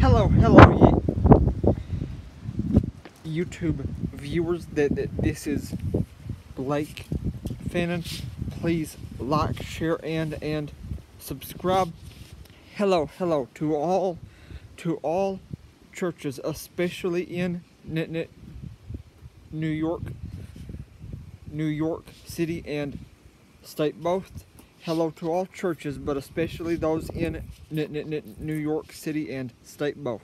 Hello, hello, YouTube viewers. That, that this is Blake Fannin. Please like, share, and and subscribe. Hello, hello to all, to all churches, especially in New York, New York City and state both. Hello to all churches, but especially those in New York City and state both.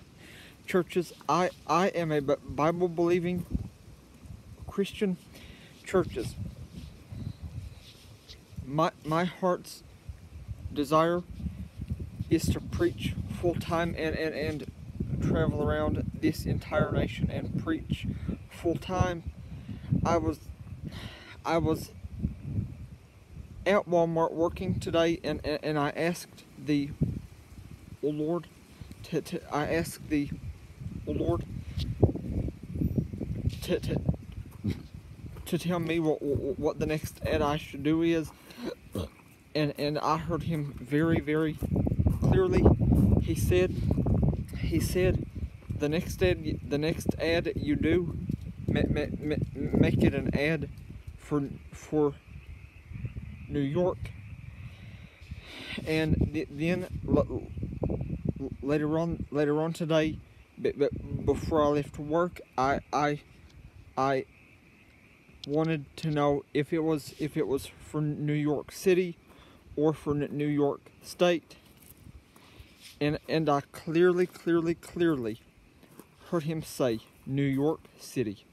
Churches, I, I am a Bible believing Christian. Churches, my, my heart's desire is to preach full time and, and, and travel around this entire nation and preach full time. I was I was at Walmart working today and, and, I asked the Lord to, to I asked the Lord to, to to tell me what what the next ad I should do is. And and I heard him very very clearly. He said he said the next ad the next ad you do ma- ma- ma- make it an ad for for New York. And th- then later on later on today before I left work I I I wanted to know if it was if it was for New York City or for New York State. And and I clearly clearly clearly heard him say New York City.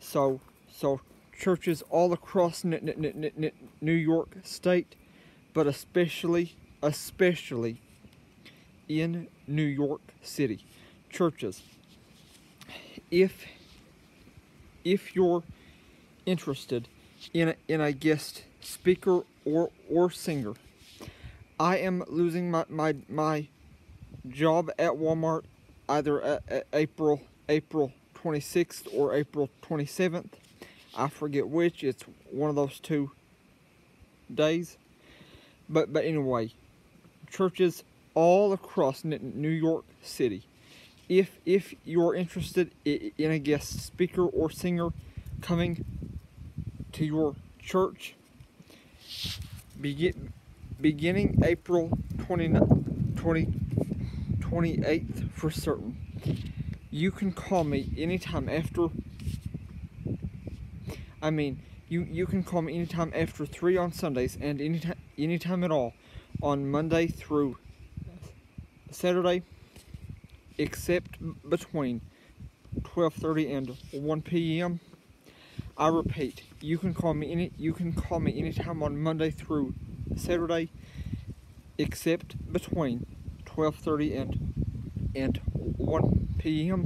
So so churches all across New York State but especially especially in New York City churches if if you're interested in a, in a guest speaker or or singer I am losing my my, my job at Walmart either April April 26th or April 27th. I forget which. It's one of those two days. But but anyway, churches all across New York City. If if you're interested in a guest speaker or singer coming to your church, begin, beginning April 20, 20 28th for certain. You can call me anytime after. I mean, you you can call me anytime after three on Sundays and anytime anytime at all on Monday through Saturday, except between 12:30 and 1 p.m. I repeat, you can call me any you can call me anytime on Monday through Saturday, except between 12:30 and and 1 p.m.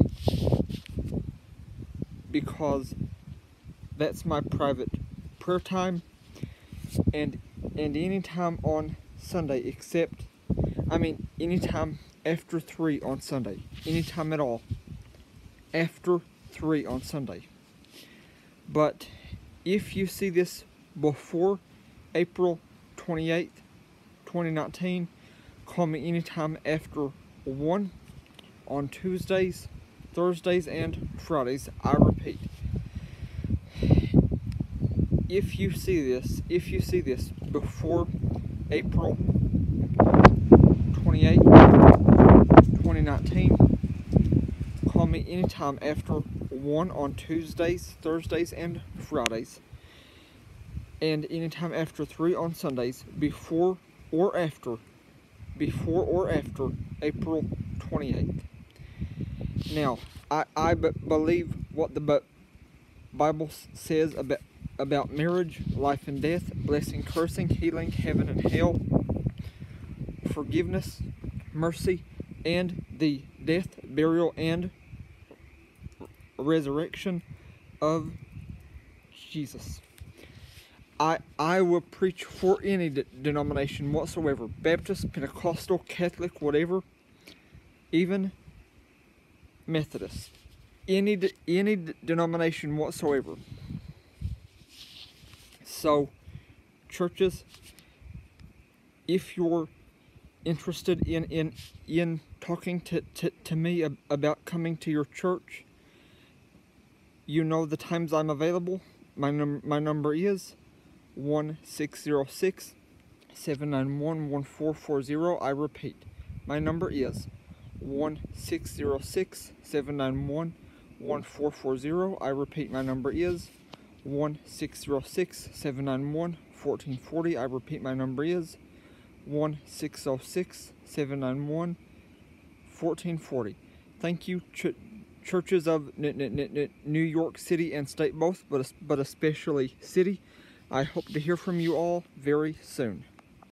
because that's my private prayer time and and anytime on Sunday except I mean anytime after 3 on Sunday anytime at all after 3 on Sunday but if you see this before April 28th 2019 call me anytime after 1 on Tuesdays, Thursdays, and Fridays. I repeat. If you see this, if you see this before April 28, 2019, call me anytime after 1 on Tuesdays, Thursdays, and Fridays, and anytime after 3 on Sundays, before or after before or after April 28th. Now, I, I believe what the Bible says about, about marriage, life and death, blessing, cursing, healing, heaven and hell, forgiveness, mercy, and the death, burial, and resurrection of Jesus. I, I will preach for any de- denomination whatsoever Baptist, Pentecostal, Catholic, whatever, even Methodist. Any, de- any de- denomination whatsoever. So, churches, if you're interested in in in talking to, to, to me ab- about coming to your church, you know the times I'm available. My num- my number is one six zero six seven nine one one four four zero. I repeat, my number is one six zero six seven nine one one four four zero. I repeat, my number is one six zero six seven nine one fourteen forty. I repeat, my number is one six zero six seven nine one fourteen forty. Thank you, ch- churches of New York City and state both, but but especially city. I hope to hear from you all very soon.